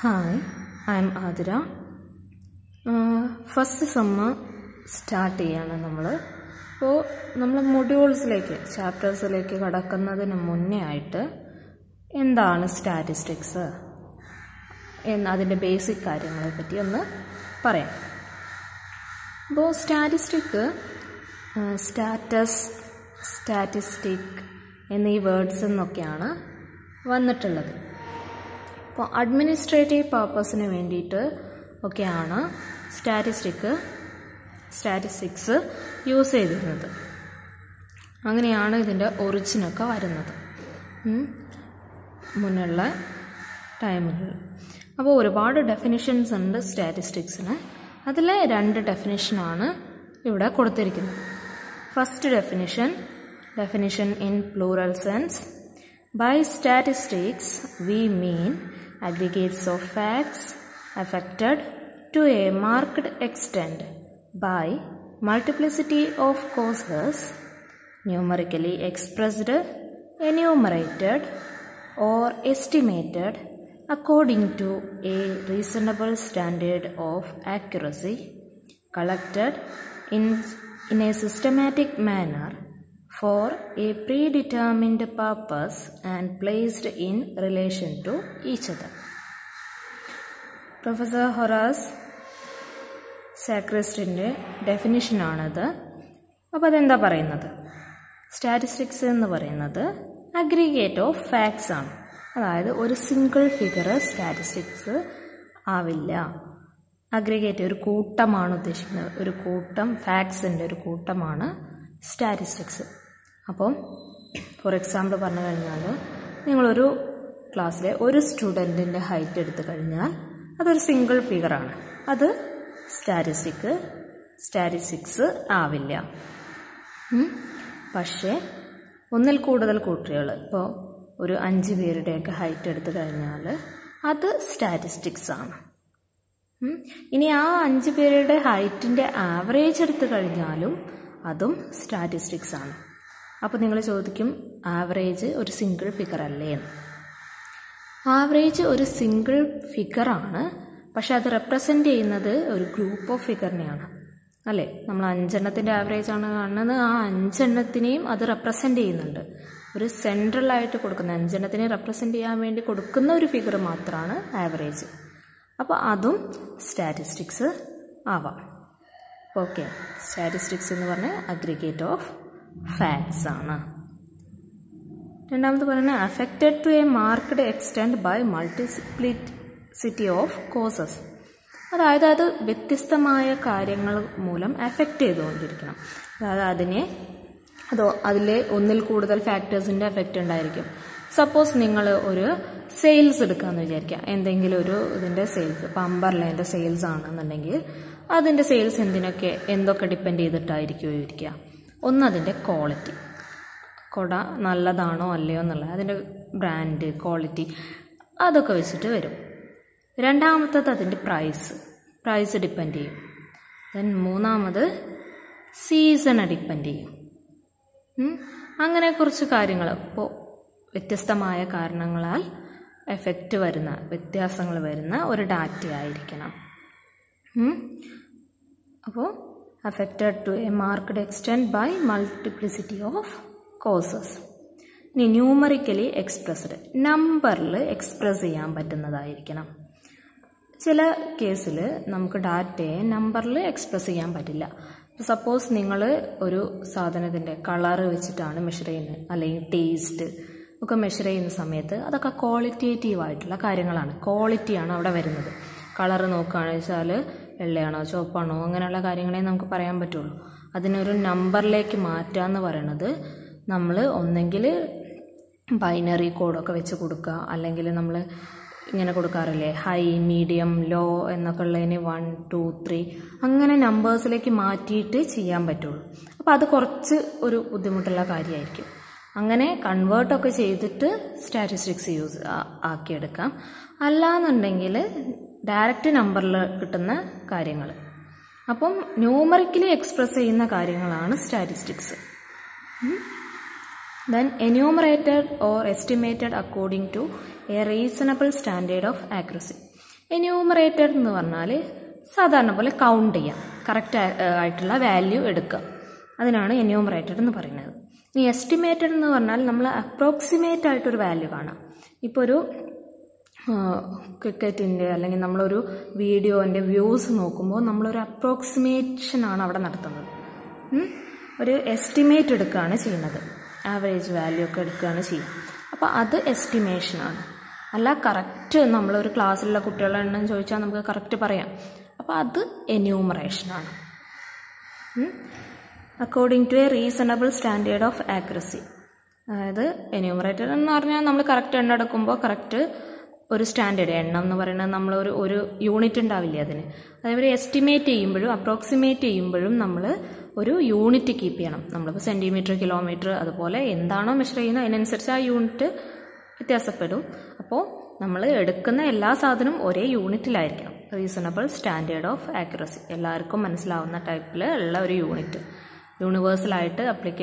Hi I'm Athira first sem start ചെയ്യാണ് നമ്മൾ അപ്പോൾ നമ്മൾ മൊഡ്യൂൾസിലേക്ക് ചാപ്റ്റേഴ്സിലേക്ക് കടക്കുന്നതിന് മുന്നേ ആയിട്ട് എന്താണ് സ്റ്റാറ്റിസ്റ്റിക്സ് എന്ന് അതിന്റെ ബേസിക് കാര്യങ്ങളെ പറ്റി ഒന്ന് പറയാം. അപ്പോൾ സ്റ്റാറ്റിസ്റ്റിക് സ്റ്റാറ്റസ് സ്റ്റാറ്റിസ്റ്റിക് എന്നീ വേർഡ്സ് എന്നൊക്കെയാണ് വന്നിട്ടുള്ളത്. അപ്പോൾ അഡ്മിനിസ്ട്രേറ്റീവ് പർപ്പസിന് വേണ്ടിയിട്ട് ഒക്കെയാണ് സ്റ്റാറ്റിസ്റ്റിക് സ്റ്റാറ്റിസ്റ്റിക്സ് യൂസ് ചെയ്തിരുന്നത്. അങ്ങനെയാണ് ഇതിന്റെ ഒറിജിനൊക്കെ വരുന്നത്. മുന്നുള്ള ടൈമുകളിൽ അപ്പോൾ ഒരുപാട് ഡെഫിനിഷൻസ് ഉണ്ട് സ്റ്റാറ്റിസ്റ്റിക്സിന് അതിൽ രണ്ട് ഡെഫിനിഷനാണ് ഇവിടെ കൊടുത്തിരിക്കുന്നത്. First definition definition in plural sense by statistics we mean aggregates of facts affected to a marked extent by multiplicity of causes numerically expressed, enumerated, or estimated according to a reasonable standard of accuracy, collected in, in a systematic manner for a predetermined purpose and placed in relation to each other. Professor Horace സാക്രിസ്റ്റിന്റെ ഡെഫിനിഷനാണത് അപ്പോൾ അതെന്താ പറയുന്നത്? Statistics എന്ന് പറയുന്നത് aggregate of facts ആണ്. അതായത് ഒരു single figure statistics ആവില്ല. അഗ്രിഗേറ്റ് ഒരു കൂട്ടമാണ് ഉദ്ദേശിക്കുന്നത്. ഒരു കൂട്ടം ഫാക്ട്സിന്റെ ഒരു കൂട്ടമാണ് സ്റ്റാറ്റിസ്റ്റിക്സ് അപ്പം ഫോർ എക്സാമ്പിൾ പറഞ്ഞു കഴിഞ്ഞാൽ നിങ്ങളൊരു ക്ലാസ്സിലെ ഒരു സ്റ്റുഡന്റിന്റെ ഹൈറ്റ് എടുത്തു കഴിഞ്ഞാൽ അതൊരു സിംഗിൾ ഫിഗറാണ് അത് സ്റ്റാറ്റിസ്റ്റിക് സ്റ്റാറ്റിസ്റ്റിക്സ് ആവില്ല. പക്ഷേ ഒന്നിൽ കൂടുതൽ കുട്ടികൾ ഇപ്പോൾ ഒരു അഞ്ച് പേരുടെയൊക്കെ ഹൈറ്റ് എടുത്തു കഴിഞ്ഞാൽ അത് സ്റ്റാറ്റിസ്റ്റിക്സ് ആണ്. ഇനി ആ അഞ്ച് പേരുടെ ഹൈറ്റിന്റെ ആവറേജ് എടുത്തു കഴിഞ്ഞാലും അതും സ്റ്റാറ്റിസ്റ്റിക്സ് ആണ്. അപ്പോൾ നിങ്ങൾ ചോദിക്കും ആവറേജ് ഒരു സിംഗിൾ ഫിഗർ അല്ലേ? ആവറേജ് ഒരു സിംഗിൾ ഫിഗറാണ് പക്ഷെ അത് റെപ്രസെന്റ് ചെയ്യുന്നത് ഒരു ഗ്രൂപ്പ് ഓഫ് ഫിഗറിനെയാണ് അല്ലേ? നമ്മൾ അഞ്ചെണ്ണത്തിന്റെ ആവറേജ് ആണ് കാണുന്നത്. ആ അഞ്ചെണ്ണത്തിനെയും അത് റെപ്രസെന്റ് ചെയ്യുന്നുണ്ട്. ഒരു സെൻട്രൽ ആയിട്ട് കൊടുക്കുന്ന അഞ്ചെണ്ണത്തിനെ റെപ്രസെന്റ് ചെയ്യാൻ വേണ്ടി കൊടുക്കുന്ന ഒരു ഫിഗർ മാത്രമാണ് ആവറേജ് അപ്പോൾ അതും സ്റ്റാറ്റിസ്റ്റിക്സ് ആവാം. ഓക്കെ സ്റ്റാറ്റിസ്റ്റിക്സ് എന്ന് പറഞ്ഞാൽ അഗ്രിഗേറ്റ് ഓഫ് ഫാക്ട്സ് ആണ്. രണ്ടാമത് പറയുന്നത് affected to a marked extent by multiplicity of causes അതായത് അത് വ്യത്യസ്തമായ കാര്യങ്ങൾ മൂലം എഫക്റ്റ് ചെയ്തുകൊണ്ടിരിക്കണം. അതായത് അതിനെ അതോ അതിലെ ഒന്നിൽ കൂടുതൽ ഫാക്ടേഴ്സിന്റെ എഫക്റ്റ് ഉണ്ടായിരിക്കും. സപ്പോസ് നിങ്ങൾ ഒരു സെയിൽസ് എടുക്കാമെന്ന് വിചാരിക്കുക. എന്തെങ്കിലും ഒരു ഇതിന്റെ സെയിൽസ് ഇപ്പോൾ അമ്പർലൈന്റെ സെയിൽസ് ആണെന്നുണ്ടെങ്കിൽ അതിന്റെ സെയിൽസ് എന്തിനൊക്കെ എന്തൊക്കെ ഡിപ്പെൻഡ് ചെയ്തിട്ടായിരിക്കും ഇരിക്കുക. ഒന്ന് അതിന്റെ ക്വാളിറ്റി കുട നല്ലതാണോ അല്ലയോ എന്നുള്ളത് അതിന്റെ ബ്രാൻഡ് ക്വാളിറ്റി അതൊക്കെ വെച്ചിട്ട് വരും. രണ്ടാമത്തത് അതിന്റെ പ്രൈസ് പ്രൈസ് ഡിപ്പെൻഡ് ചെയ്യും. ദെൻ മൂന്നാമത് സീസണെ ഡിപ്പെൻഡ് ചെയ്യും. അങ്ങനെ കുറച്ച് കാര്യങ്ങൾ. ഇപ്പോൾ വ്യത്യസ്തമായ കാരണങ്ങളാൽ എഫക്റ്റ് വരുന്ന വ്യത്യാസങ്ങൾ വരുന്ന ഒരു ഡാറ്റ ആയിരിക്കണം. അപ്പോൾ affected to a marked extent by multiplicity of causes. ഇനി ന്യൂമറിക്കലി എക്സ്പ്രസ്ഡ് നമ്പറിൽ എക്സ്പ്രസ് ചെയ്യാൻ പറ്റുന്നതായിരിക്കണം. ചില കേസിൽ നമുക്ക് ഡാറ്റയെ നമ്പറിൽ എക്സ്പ്രസ് ചെയ്യാൻ പറ്റില്ല. സപ്പോസ് നിങ്ങൾ ഒരു സാധനത്തിന്റെ കളറ് വെച്ചിട്ടാണ് മെഷർ ചെയ്യുന്നത് അല്ലെങ്കിൽ ടേസ്റ്റ് ഒക്കെ മെഷർ ചെയ്യുന്ന സമയത്ത് അതൊക്കെ ക്വാളിറ്റേറ്റീവ് ആയിട്ടുള്ള കാര്യങ്ങളാണ്. ക്വാളിറ്റിയാണ് അവിടെ വരുന്നത്. കളറ് നോക്കുകയാണെന്ന് വെച്ചാൽ വെള്ളയാണോ ചുവപ്പാണോ അങ്ങനെയുള്ള കാര്യങ്ങളെ നമുക്ക് പറയാൻ പറ്റുള്ളൂ. അതിനൊരു നമ്പറിലേക്ക് മാറ്റുക എന്ന് പറയണത് നമ്മൾ ഒന്നെങ്കിൽ ബൈനറി കോഡൊക്കെ വെച്ച് കൊടുക്കുക. അല്ലെങ്കിൽ നമ്മൾ ഇങ്ങനെ കൊടുക്കാറില്ലേ ഹൈ മീഡിയം ലോ എന്നൊക്കെ ഉള്ളതിന് വൺ ടു ത്രീ അങ്ങനെ നമ്പേഴ്സിലേക്ക് മാറ്റിയിട്ട് ചെയ്യാൻ പറ്റുള്ളൂ. അപ്പോൾ അത് കുറച്ച് ഒരു ബുദ്ധിമുട്ടുള്ള കാര്യമായിരിക്കും. അങ്ങനെ കൺവേർട്ടൊക്കെ ചെയ്തിട്ട് സ്റ്റാറ്റിസ്റ്റിക്സ് യൂസ് ആക്കിയെടുക്കാം. അല്ലാന്നുണ്ടെങ്കിൽ ഡയറക്റ്റ് നമ്പറിൽ കിട്ടുന്ന കാര്യങ്ങൾ അപ്പം ന്യൂമറിക്കലി എക്സ്പ്രസ് ചെയ്യുന്ന കാര്യങ്ങളാണ് statistics. Then enumerated or estimated according to a reasonable standard of accuracy enumerated എന്ന് പറഞ്ഞാൽ സാധാരണ പോലെ കൗണ്ട് ചെയ്യാം. കറക്റ്റ് ആയിട്ടുള്ള വാല്യൂ എടുക്കുക. അതിനാണ് എന്യൂമറേറ്റഡ് എന്ന് പറയുന്നത്. ഇനി എസ്റ്റിമേറ്റഡ് എന്ന് പറഞ്ഞാൽ നമ്മൾ അപ്രോക്സിമേറ്റ് ആയിട്ടൊരു വാല്യൂ കാണാം. ഇപ്പോൾ ഒരു ക്രിക്കറ്റിന്റെ അല്ലെങ്കിൽ നമ്മളൊരു വീഡിയോന്റെ വ്യൂസ് നോക്കുമ്പോൾ നമ്മളൊരു അപ്രോക്സിമേഷനാണ് അവിടെ നടത്തുന്നത്. ഒരു എസ്റ്റിമേറ്റ് എടുക്കുകയാണ് ചെയ്യുന്നത്. ആവറേജ് വാല്യൂ ഒക്കെ എടുക്കുകയാണ് ചെയ്യുക. അപ്പോൾ അത് എസ്റ്റിമേഷനാണ് അല്ല കറക്റ്റ് നമ്മളൊരു ക്ലാസ്സിലുള്ള കുട്ടികളുടെ എണ്ണം ചോദിച്ചാൽ നമുക്ക് കറക്റ്റ് പറയാം. അപ്പോൾ അത് എന്യൂമറേഷനാണ് according to a reasonable standard of accuracy അതായത് എന്യൂമറേറ്റർ എന്ന് പറഞ്ഞാൽ നമ്മൾ കറക്റ്റ് എണ്ണം എടുക്കുമ്പോൾ കറക്റ്റ് ഒരു സ്റ്റാൻഡേർഡ് എണ്ണം എന്ന് പറയുന്നത് നമ്മൾ ഒരു ഒരു യൂണിറ്റ് ഉണ്ടാവില്ലേ അതിന്. അതേപോലെ എസ്റ്റിമേറ്റ് ചെയ്യുമ്പോഴും അപ്രോക്സിമേറ്റ് ചെയ്യുമ്പോഴും നമ്മൾ ഒരു യൂണിറ്റ് കീപ്പ് ചെയ്യണം. നമ്മളിപ്പോൾ സെന്റിമീറ്റർ കിലോമീറ്റർ അതുപോലെ എന്താണോ മെഷർ ചെയ്യുന്നത് അതിനനുസരിച്ച് ആ യൂണിറ്റ് വ്യത്യാസപ്പെടും. അപ്പോൾ നമ്മൾ എടുക്കുന്ന എല്ലാ സാധനവും ഒരേ യൂണിറ്റിലായിരിക്കണം. റീസണബിൾ സ്റ്റാൻഡേർഡ് ഓഫ് ആക്യുറസി എല്ലാവർക്കും മനസ്സിലാവുന്ന ടൈപ്പിൽ ഉള്ള ഒരു യൂണിറ്റ്. യൂണിവേഴ്സലായിട്ട് അപ്ലിക്ക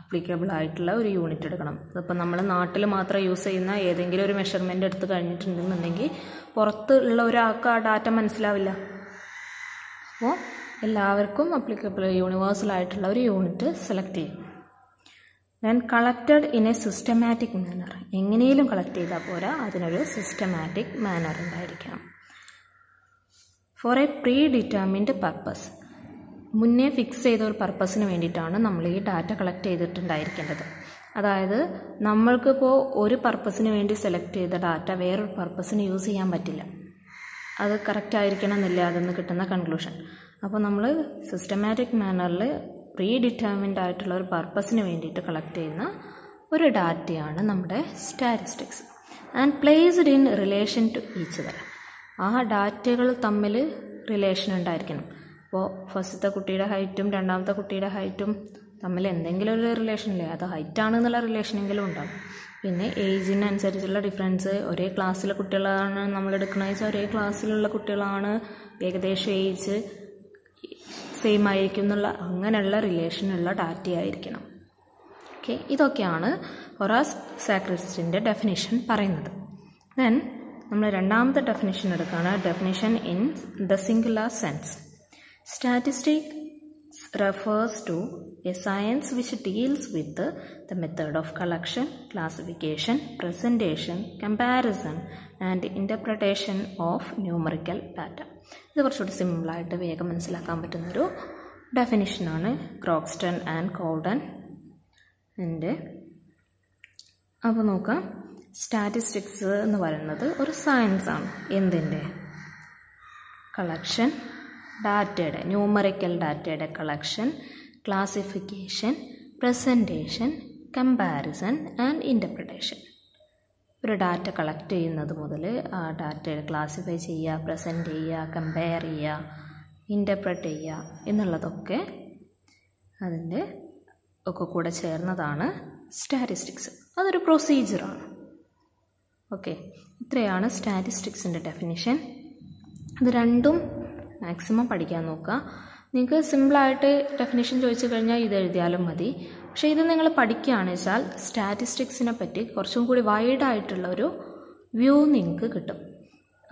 അപ്ലിക്കബിൾ ആയിട്ടുള്ള ഒരു യൂണിറ്റ് എടുക്കണം. അതിപ്പോൾ നമ്മൾ നാട്ടിൽ മാത്രം യൂസ് ചെയ്യുന്ന ഏതെങ്കിലും ഒരു മെഷർമെന്റ് എടുത്ത് കഴിഞ്ഞിട്ടുണ്ടെന്നുണ്ടെങ്കിൽ പുറത്തുള്ള ഒരാൾക്ക് ആ ഡാറ്റ മനസ്സിലാവില്ല. അപ്പോൾ എല്ലാവർക്കും അപ്ലിക്കബിൾ യൂണിവേഴ്സൽ ആയിട്ടുള്ള ഒരു യൂണിറ്റ് സെലക്ട് ചെയ്യും then collected in a systematic manner എങ്ങനെയും കളക്ട് ചെയ്താൽ പോരാ അതിനൊരു സിസ്റ്റമാറ്റിക് മാനർ ഉണ്ടായിരിക്കണം. For a predetermined purpose മുന്നേ ഫിക്സ് ചെയ്ത ഒരു പർപ്പസിന് വേണ്ടിയിട്ടാണ് നമ്മൾ ഈ ഡാറ്റ കളക്ട് ചെയ്തിട്ടുണ്ടായിരിക്കേണ്ടത്. അതായത് നമ്മൾക്കിപ്പോൾ ഒരു പർപ്പസിന് വേണ്ടി സെലക്ട് ചെയ്ത ഡാറ്റ വേറൊരു പർപ്പസിന് യൂസ് ചെയ്യാൻ പറ്റില്ല. അത് കറക്റ്റ് ആയിരിക്കണം എന്നില്ല അതെന്ന് കിട്ടുന്ന കൺക്ലൂഷൻ അപ്പോൾ നമ്മൾ സിസ്റ്റമാറ്റിക് മാനറിൽ പ്രീ ഡിറ്റർമിൻഡ് ആയിട്ടുള്ള ഒരു പർപ്പസിന് വേണ്ടിയിട്ട് കളക്ട് ചെയ്യുന്ന ഒരു ഡാറ്റയാണ് നമ്മുടെ statistics and placed in relation to each other ആ ഡാറ്റകൾ തമ്മിൽ റിലേഷൻ ഉണ്ടായിരിക്കണം. ഇപ്പോൾ ഫസ്റ്റത്തെ കുട്ടിയുടെ ഹൈറ്റും രണ്ടാമത്തെ കുട്ടിയുടെ ഹൈറ്റും തമ്മിൽ എന്തെങ്കിലും ഒരു റിലേഷൻ ഇല്ലേ? അത് ഹൈറ്റ് ആണെന്നുള്ള റിലേഷനെങ്കിലും ഉണ്ടാവും. പിന്നെ ഏജിനനുസരിച്ചുള്ള ഡിഫറൻസ് ഒരേ ക്ലാസ്സിലെ കുട്ടികളാണ് നമ്മൾ എടുക്കണമെന്ന് വെച്ചാൽ ഒരേ ക്ലാസ്സിലുള്ള കുട്ടികളാണ് ഏകദേശം ഏജ് സെയിം ആയിരിക്കും എന്നുള്ള അങ്ങനെയുള്ള റിലേഷനുള്ള ഡാറ്റ ആയിരിക്കണം. ഓക്കെ ഇതൊക്കെയാണ് ഒറാസ് സാക്രിസ്റ്റിന്റെ ഡെഫിനിഷൻ പറയുന്നത്. ദെൻ നമ്മൾ രണ്ടാമത്തെ ഡെഫിനിഷൻ എടുക്കുകയാണ്. Definition in the singular sense statistics refers to a science which deals with the method of collection classification presentation comparison and interpretation of numerical data ഇത് കുറച്ചുകൂടി സിമ്പിളായിട്ട് വേഗം മനസ്സിലാക്കാൻ പറ്റുന്നൊരു ഡെഫിനിഷനാണ് ക്രോക്സ്റ്റൺ ആൻഡ് കോൾഡൻ എന്റെ അപ്പോൾ നോക്കാം. സ്റ്റാറ്റിസ്റ്റിക്സ് എന്ന് പറയുന്നത് ഒരു സയൻസാണ് എന്തിന്റെ? കളക്ഷൻ ഡാറ്റയുടെ ന്യൂമറിക്കൽ ഡാറ്റയുടെ collection classification presentation comparison and interpretation ഒരു ഡാറ്റ കളക്ട് ചെയ്യുന്നത് മുതൽ ആ ഡാറ്റയെ ക്ലാസിഫൈ ചെയ്യുക പ്രസന്റ് ചെയ്യുക കമ്പയർ ചെയ്യുക ഇന്റർപ്രറ്റ് ചെയ്യുക എന്നുള്ളതൊക്കെ അതിന്റെ ഒക്കെ കൂടെ ചേർന്നതാണ് സ്റ്റാറ്റിസ്റ്റിക്സ്. അതൊരു പ്രൊസീജിയറാണ് ഓക്കെ ഇത്രയാണ് സ്റ്റാറ്റിസ്റ്റിക്സിന്റെ ഡെഫിനിഷൻ അത് രണ്ടും മാക്സിമം പഠിക്കാൻ നോക്കുക. നിങ്ങൾക്ക് സിമ്പിളായിട്ട് ഡെഫിനേഷൻ ചോദിച്ചു കഴിഞ്ഞാൽ ഇത് എഴുതിയാലും മതി. പക്ഷേ ഇത് നിങ്ങൾ പഠിക്കുകയാണെന്ന് വെച്ചാൽ സ്റ്റാറ്റിസ്റ്റിക്സിനെ പറ്റി കുറച്ചും കൂടി വൈഡായിട്ടുള്ള ഒരു വ്യൂ നിങ്ങൾക്ക് കിട്ടും.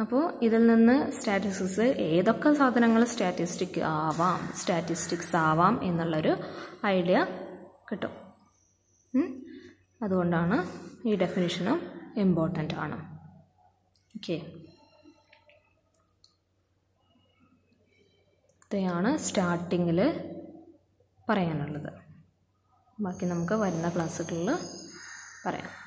അപ്പോൾ ഇതിൽ നിന്ന് സ്റ്റാറ്റിസ്റ്റിക്സ് ഏതൊക്കെ സാധനങ്ങൾ സ്റ്റാറ്റിസ്റ്റിക് ആവാം സ്റ്റാറ്റിസ്റ്റിക്സ് ആവാം എന്നുള്ളൊരു ഐഡിയ കിട്ടും? അതുകൊണ്ടാണ് ഈ ഡെഫിനിഷനും ഇമ്പോർട്ടന്റ് ആണ്. ഓക്കെ ഇത്രയാണ് സ്റ്റാർട്ടിങ്ങിൽ പറയാനുള്ളത്. ബാക്കി നമുക്ക് വരുന്ന ക്ലാസ്സുകളിൽ പറയാം.